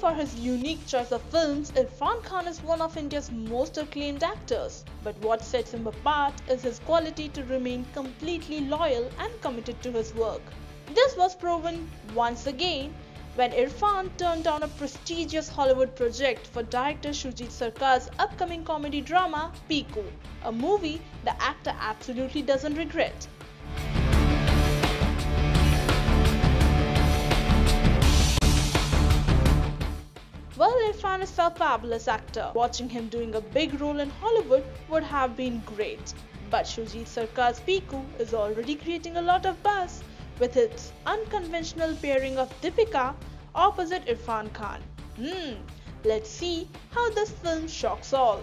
for his unique choice of films, Irfan Khan is one of India's most acclaimed actors. But what sets him apart is his quality to remain completely loyal and committed to his work. This was proven once again when Irfan turned down a prestigious Hollywood project for director Shoojit Sircar's upcoming comedy drama Piku, a movie the actor absolutely doesn't regret. Well, Irfan is a fabulous actor. Watching him doing a big role in Hollywood would have been great. But Shoojit Sircar's Piku is already creating a lot of buzz with its unconventional pairing of Deepika opposite Irfan Khan. Hmm, let's see how this film shocks all.